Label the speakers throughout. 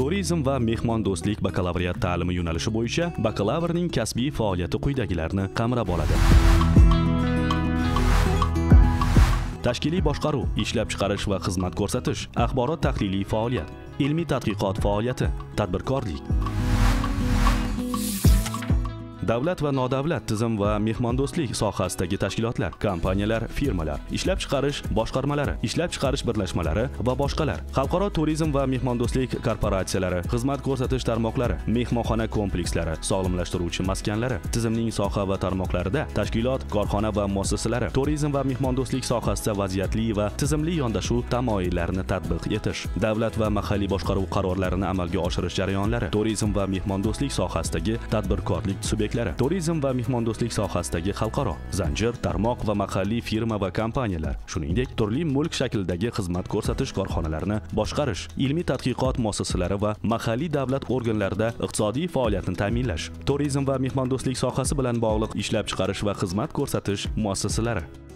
Speaker 1: turizm va mehmondo'stlik bakalavriat ta'limi yo'nalishi bo'yicha bakalavrning kasbiy faoliyati quyidagilarni qamrab oladi. Tashkiliy boshqaruv ishlab chiqarish va xizmat ko'rsatish axborot tahliliy faoliyat ilmiy tadqiqot faoliyati tadbirkorlik. Davlat va nodavlat tizim va mehmondo'stlik sohasidagi tashkilotlar kompaniyalar firmalar ishlab chiqarish boshqarmalari ishlab chiqarish birlashmalari va boshqalar xalqaro turizm va mehmondo'stlik korporatsiyalari xizmat ko'rsatish tarmoqlari mehmonxona komplekslari sog'lomlashtiruvchi maskanlari tizimning soha va tarmoqlarida tashkilot korxona va muassasalari turizm va mehmondo'stlik sohasida vaziyatli va tizimli yondashuv tamoyillarini tatbiq etish davlat va mahalliy boshqaruv qarorlarini amalga oshirish jarayonlari turizm va mehmondo'stlik sohasidagi tadbirkorlik subyektlari turizm va mehmondo'stlik sohasidagi xalqaro zanjir tarmoq va mahalliy firma va kompaniyalar shuningdek turli mulk shaklidagi xizmat ko'rsatish korxonalarini boshqarish ilmiy tadqiqot muassasalari va mahalliy davlat organlarida iqtisodiy faoliyatni ta'minlash turizm va mehmondo'stlik sohasi bilan bog'liq ishlab chiqarish va xizmat ko'rsatish muassasalari.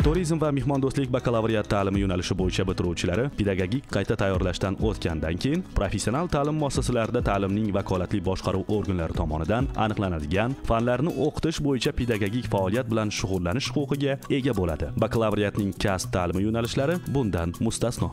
Speaker 1: Turizm va mehmondo'stlik bakalavriat ta'limi yo'nalishi bo'yicha bitiruvchilari pedagogik qayta tayyorlashdan o'tgandan keyin professional ta'lim muassasalarida ta'limning vakolatli boshqaruv organlari tomonidan aniqlanadigan fanlarni o'qitish bo'yicha pedagogik faoliyat bilan shug'ullanish huquqiga ega bo'ladi. Bakalavriatning kasb ta'limi yo'nalishlari bundan mustasno.